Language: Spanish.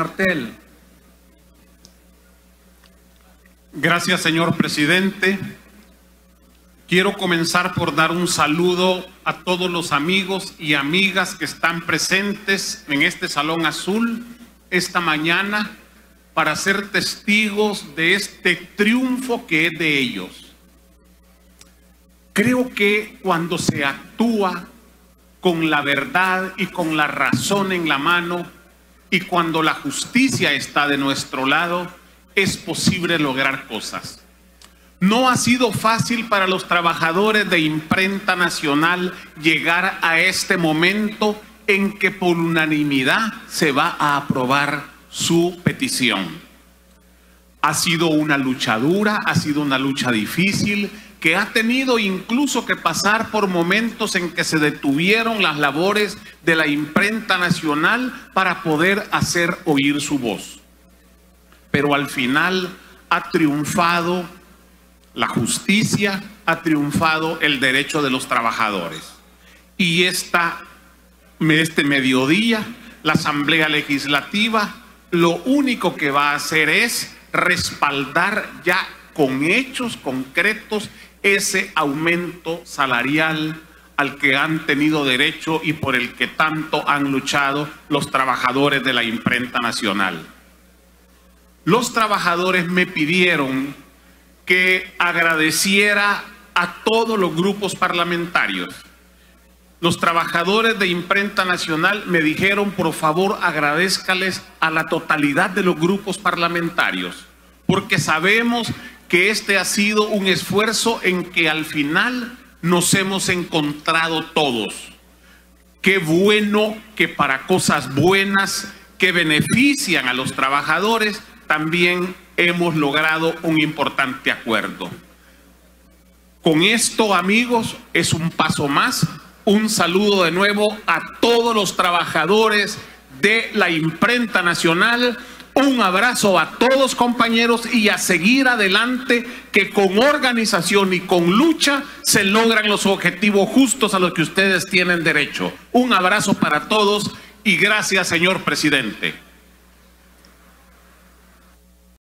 Martel. Gracias, señor presidente. Quiero comenzar por dar un saludo a todos los amigos y amigas que están presentes en este Salón Azul esta mañana para ser testigos de este triunfo que es de ellos. Creo que cuando se actúa con la verdad y con la razón en la mano y cuando la justicia está de nuestro lado, es posible lograr cosas. No ha sido fácil para los trabajadores de imprenta nacional llegar a este momento en que por unanimidad se va a aprobar su petición. Ha sido una lucha dura, ha sido una lucha difícil, que ha tenido incluso que pasar por momentos en que se detuvieron las labores de la imprenta nacional para poder hacer oír su voz. Pero al final ha triunfado la justicia, ha triunfado el derecho de los trabajadores. Y esta, este mediodía, la Asamblea Legislativa lo único que va a hacer es respaldar ya con hechos concretos ese aumento salarial al que han tenido derecho y por el que tanto han luchado los trabajadores de la imprenta nacional. Los trabajadores me pidieron que agradeciera a todos los grupos parlamentarios. Los trabajadores de imprenta nacional me dijeron, por favor, agradezcales a la totalidad de los grupos parlamentarios, porque sabemos que este ha sido un esfuerzo en que al final nos hemos encontrado todos. Qué bueno que para cosas buenas que benefician a los trabajadores, también hemos logrado un importante acuerdo. Con esto, amigos, es un paso más. Un saludo de nuevo a todos los trabajadores de la imprenta nacional un abrazo a todos compañeros y a seguir adelante que con organización y con lucha se logran los objetivos justos a los que ustedes tienen derecho. Un abrazo para todos y gracias señor presidente.